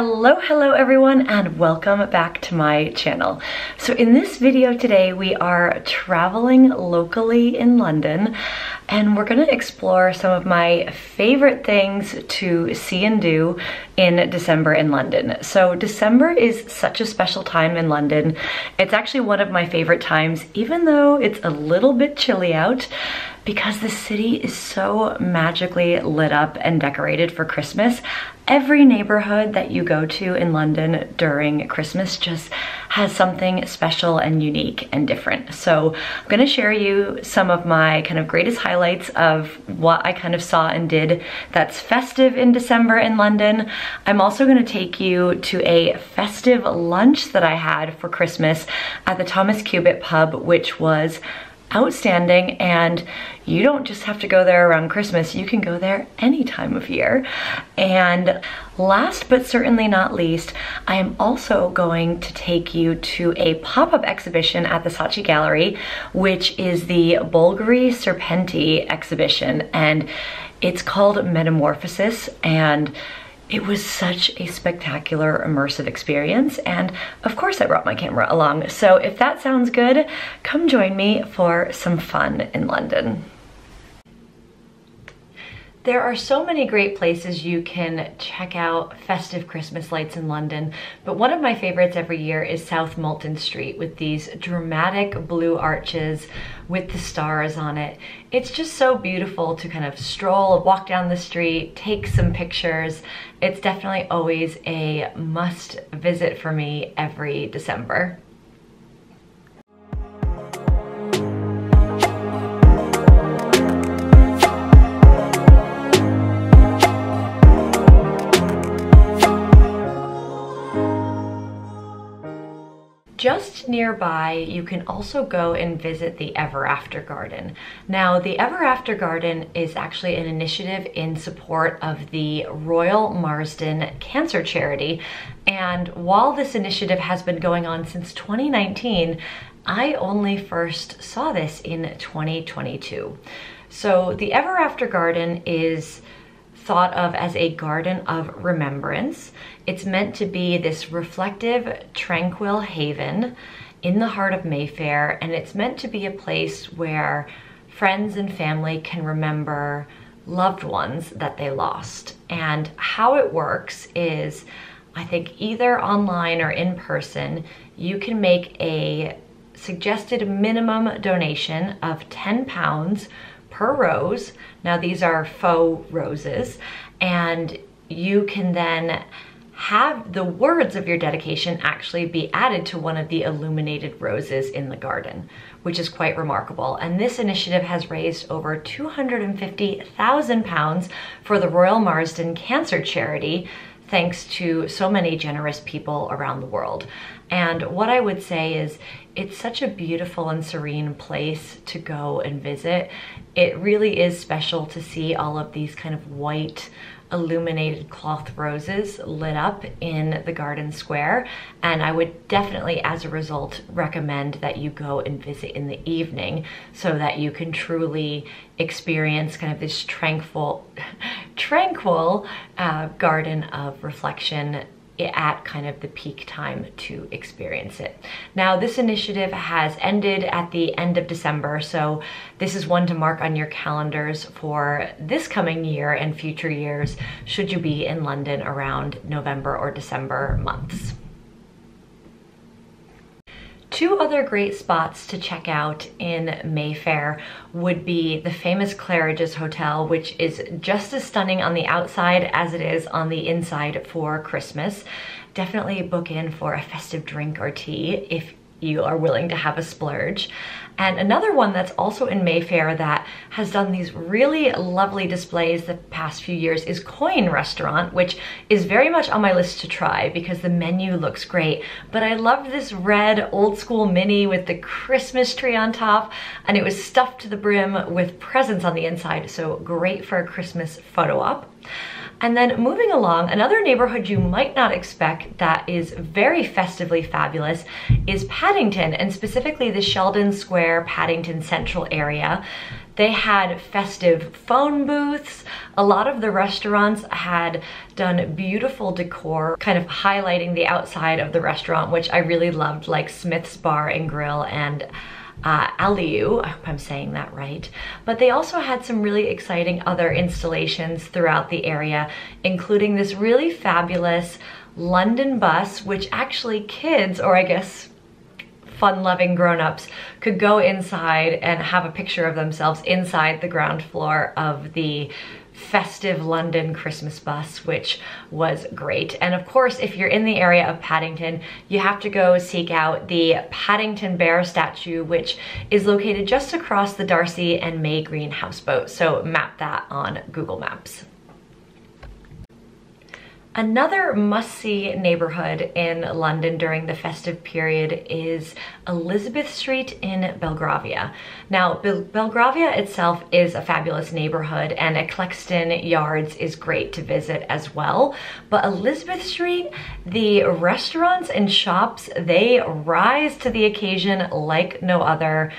Hello, hello everyone, and welcome back to my channel. So in this video today, we are traveling locally in London, and we're gonna explore some of my favorite things to see and do in December in London. So December is such a special time in London. It's actually one of my favorite times, even though it's a little bit chilly out because the city is so magically lit up and decorated for Christmas. Every neighborhood that you go to in London during Christmas just has something special and unique and different. So I'm gonna share you some of my kind of greatest highlights of what I kind of saw and did that's festive in December in London. I'm also gonna take you to a festive lunch that I had for Christmas at the Thomas Cubitt pub, which was outstanding and you don't just have to go there around Christmas, you can go there any time of year. And last but certainly not least, I am also going to take you to a pop-up exhibition at the Saatchi Gallery, which is the Bulgari Serpenti exhibition. And it's called Metamorphosis and it was such a spectacular immersive experience and of course I brought my camera along. So if that sounds good, come join me for some fun in London. There are so many great places you can check out festive Christmas lights in London, but one of my favorites every year is South Molton Street with these dramatic blue arches with the stars on it. It's just so beautiful to kind of stroll, walk down the street, take some pictures. It's definitely always a must visit for me every December. Just nearby, you can also go and visit the Ever After Garden. Now, the Ever After Garden is actually an initiative in support of the Royal Marsden Cancer Charity. And while this initiative has been going on since 2019, I only first saw this in 2022. So the Ever After Garden is thought of as a garden of remembrance. It's meant to be this reflective, tranquil haven in the heart of Mayfair, and it's meant to be a place where friends and family can remember loved ones that they lost. And how it works is, I think either online or in person, you can make a suggested minimum donation of 10 pounds per rose. Now these are faux roses and you can then have the words of your dedication actually be added to one of the illuminated roses in the garden, which is quite remarkable. And this initiative has raised over 250,000 pounds for the Royal Marsden Cancer Charity, thanks to so many generous people around the world. And what I would say is it's such a beautiful and serene place to go and visit. It really is special to see all of these kind of white illuminated cloth roses lit up in the garden square and I would definitely as a result recommend that you go and visit in the evening so that you can truly experience kind of this tranquil tranquil uh, garden of reflection at kind of the peak time to experience it. Now this initiative has ended at the end of December, so this is one to mark on your calendars for this coming year and future years should you be in London around November or December months. Two other great spots to check out in Mayfair would be the famous Claridge's Hotel, which is just as stunning on the outside as it is on the inside for Christmas. Definitely book in for a festive drink or tea if you are willing to have a splurge. And another one that's also in Mayfair that has done these really lovely displays the past few years is Koyn Restaurant, which is very much on my list to try because the menu looks great. But I loved this red old school mini with the Christmas tree on top and it was stuffed to the brim with presents on the inside. So great for a Christmas photo op. And then moving along, another neighborhood you might not expect that is very festively fabulous is Paddington, and specifically the Sheldon Square Paddington Central area. They had festive phone booths. A lot of the restaurants had done beautiful decor, kind of highlighting the outside of the restaurant, which I really loved, like Smith's Bar and Grill and uh, Aliu, I hope I'm saying that right. But they also had some really exciting other installations throughout the area, including this really fabulous London bus, which actually kids, or I guess fun-loving grown-ups could go inside and have a picture of themselves inside the ground floor of the festive London Christmas bus, which was great. And of course, if you're in the area of Paddington, you have to go seek out the Paddington Bear statue, which is located just across the Darcie and May Green houseboat. So map that on Google Maps. Another must-see neighborhood in London during the festive period is Elizabeth Street in Belgravia. Now, Belgravia itself is a fabulous neighborhood and Eccleston Yards is great to visit as well. But Elizabeth Street, the restaurants and shops, they rise to the occasion like no other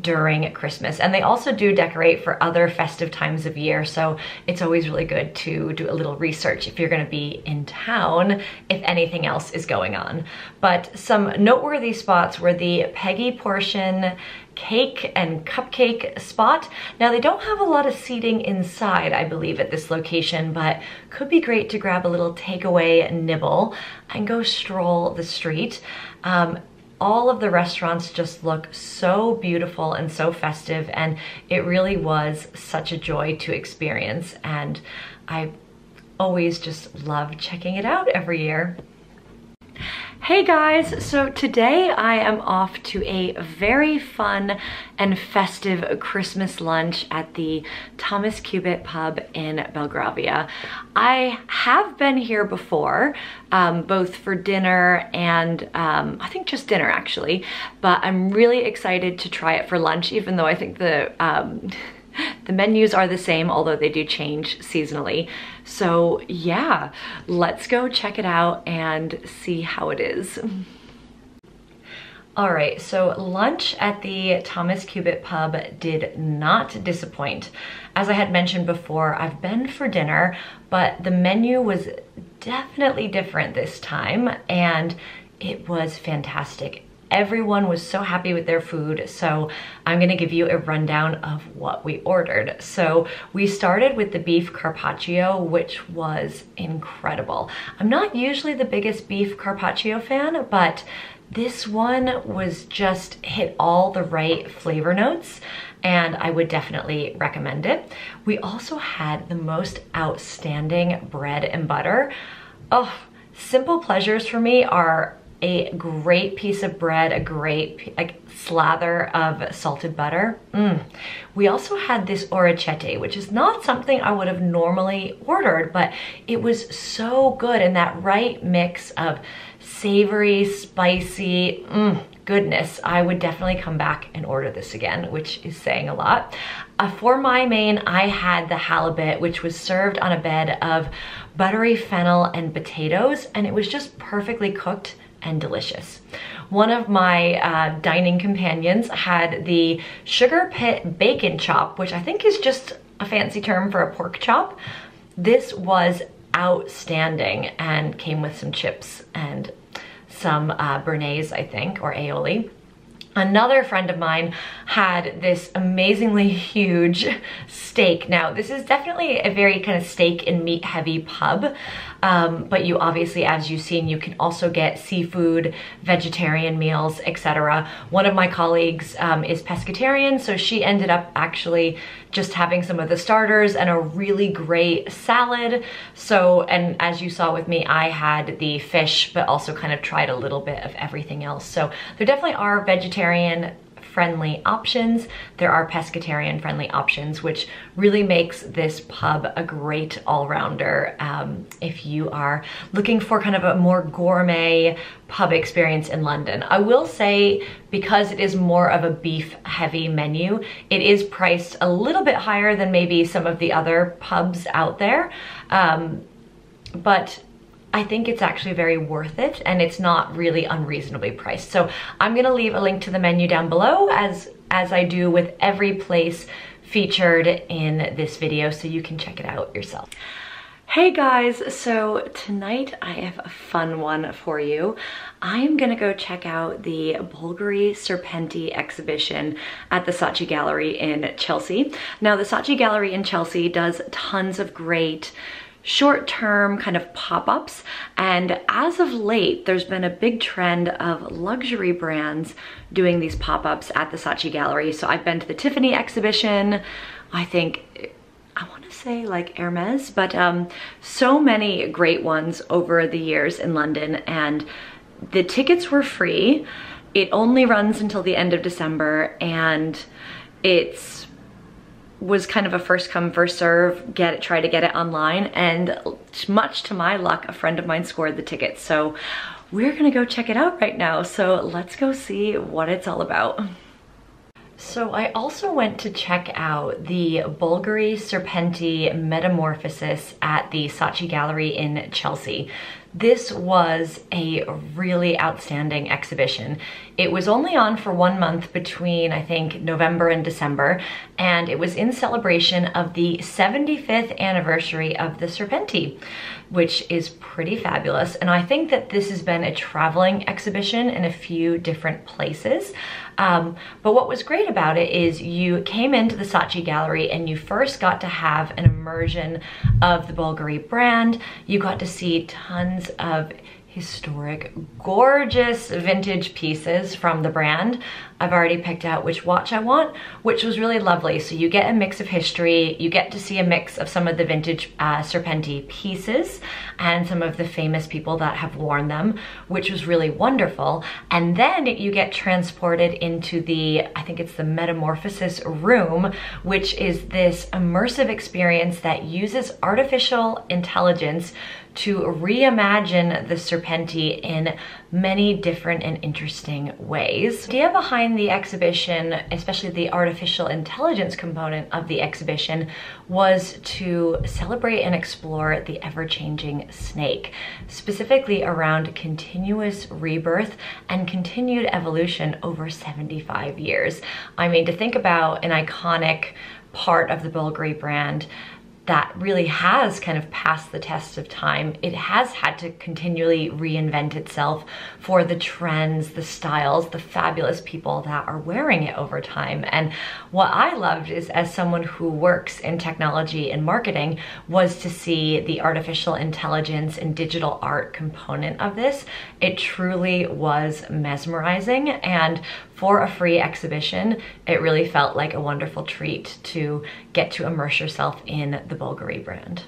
during Christmas. And they also do decorate for other festive times of year. So it's always really good to do a little research if you're gonna be in town, if anything else is going on. But some noteworthy spots were the Peggy Porschen cake and cupcake spot. Now they don't have a lot of seating inside, I believe, at this location, but could be great to grab a little takeaway nibble and go stroll the street. Um, all of the restaurants just look so beautiful and so festive and it really was such a joy to experience and I always just love checking it out every year. Hey guys, so today I am off to a very fun and festive Christmas lunch at the Thomas Cubitt pub in Belgravia. I have been here before, um, both for dinner and um, I think just dinner actually, but I'm really excited to try it for lunch even though I think the um, the menus are the same, although they do change seasonally. So yeah, let's go check it out and see how it is. All right, so lunch at the Thomas Cubitt pub did not disappoint. As I had mentioned before, I've been for dinner, but the menu was definitely different this time and it was fantastic. Everyone was so happy with their food, so I'm gonna give you a rundown of what we ordered. So we started with the beef carpaccio, which was incredible. I'm not usually the biggest beef carpaccio fan, but this one was just hit all the right flavor notes and I would definitely recommend it. We also had the most outstanding bread and butter. Oh, simple pleasures for me are a great piece of bread, a great like slather of salted butter. Mm. We also had this orecchiette, which is not something I would have normally ordered, but it was so good and that right mix of savory, spicy, mm, goodness. I would definitely come back and order this again, which is saying a lot. Uh, for my main, I had the halibut, which was served on a bed of buttery fennel and potatoes, and it was just perfectly cooked and delicious. One of my uh, dining companions had the sugar pit bacon chop, which I think is just a fancy term for a pork chop. This was outstanding and came with some chips and some uh, béarnaise, I think, or aioli. Another friend of mine had this amazingly huge steak. Now, this is definitely a very kind of steak and meat heavy pub, um, but you obviously, as you've seen, you can also get seafood, vegetarian meals, etc. One of my colleagues um, is pescatarian, so she ended up actually just having some of the starters and a really great salad. So, and as you saw with me, I had the fish, but also kind of tried a little bit of everything else. So there definitely are vegetarian friendly options. There are pescatarian friendly options, which really makes this pub a great all-rounder um, if you are looking for kind of a more gourmet pub experience in London. I will say, because it is more of a beef heavy menu, it is priced a little bit higher than maybe some of the other pubs out there. Um, but I think it's actually very worth it and it's not really unreasonably priced. So I'm gonna leave a link to the menu down below as, as I do with every place featured in this video so you can check it out yourself. Hey guys, so tonight I have a fun one for you. I am gonna go check out the Bulgari Serpenti exhibition at the Saatchi Gallery in Chelsea. Now the Saatchi Gallery in Chelsea does tons of great short-term kind of pop-ups and as of late there's been a big trend of luxury brands doing these pop-ups at the Saatchi Gallery. So I've been to the Tiffany exhibition, I think I want to say like Hermes, but um, so many great ones over the years in London and the tickets were free. It only runs until the end of December and it's was kind of a first come first serve get it try to get it online. And much to my luck a friend of mine scored the tickets so we're gonna go check it out right now. So let's go see what it's all about. So I also went to check out the Bulgari Serpenti Metamorphosis at the Saatchi Gallery in Chelsea. This was a really outstanding exhibition. It was only on for one month between, I think, November and December, and it was in celebration of the 75th anniversary of the Serpenti, which is pretty fabulous. And I think that this has been a traveling exhibition in a few different places. Um, but what was great about it is you came into the Saatchi Gallery and you first got to have an immersion of the Bulgari brand. You got to see tons of historic, gorgeous vintage pieces from the brand. I've already picked out which watch I want, which was really lovely. So you get a mix of history, you get to see a mix of some of the vintage uh, Serpenti pieces and some of the famous people that have worn them, which was really wonderful. And then you get transported into the, I think it's the Metamorphosis room, which is this immersive experience that uses artificial intelligence to reimagine the Serpenti in many different and interesting ways. The idea behind the exhibition, especially the artificial intelligence component of the exhibition, was to celebrate and explore the ever-changing snake, specifically around continuous rebirth and continued evolution over 75 years. I mean, to think about an iconic part of the Bulgari brand that really has kind of passed the test of time. It has had to continually reinvent itself for the trends, the styles, the fabulous people that are wearing it over time. And what I loved is as someone who works in technology and marketing was to see the artificial intelligence and digital art component of this. It truly was mesmerizing and for a free exhibition, it really felt like a wonderful treat to get to immerse yourself in the Bulgari brand.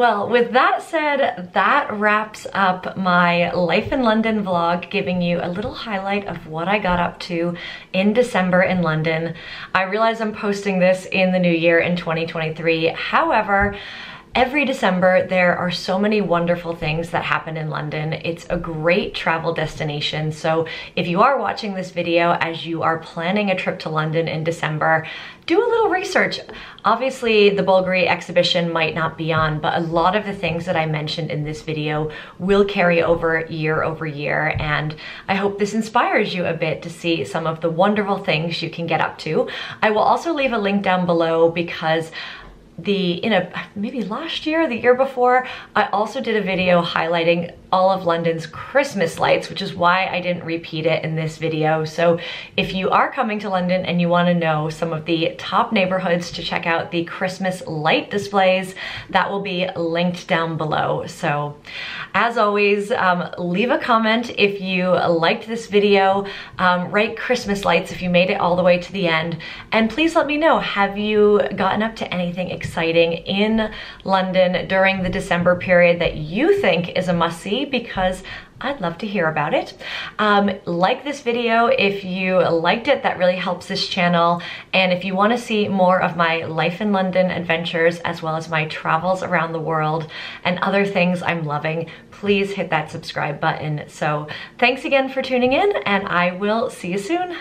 Well, with that said, that wraps up my Life in London vlog, giving you a little highlight of what I got up to in December in London. I realize I'm posting this in the new year in 2023. However, Every December, there are so many wonderful things that happen in London. It's a great travel destination. So if you are watching this video as you are planning a trip to London in December, do a little research. Obviously, the Bulgari exhibition might not be on, but a lot of the things that I mentioned in this video will carry over year over year. And I hope this inspires you a bit to see some of the wonderful things you can get up to. I will also leave a link down below because the in a maybe last year the year before I also did a video highlighting all of London's Christmas lights, which is why I didn't repeat it in this video. So if you are coming to London and you wanna know some of the top neighborhoods to check out the Christmas light displays, that will be linked down below. So as always, um, leave a comment if you liked this video, um, write Christmas lights if you made it all the way to the end, and please let me know, have you gotten up to anything exciting in London during the December period that you think is a must-see because I'd love to hear about it. Um, like this video if you liked it, that really helps this channel. And if you wanna see more of my life in London adventures, as well as my travels around the world and other things I'm loving, please hit that subscribe button. So thanks again for tuning in and I will see you soon.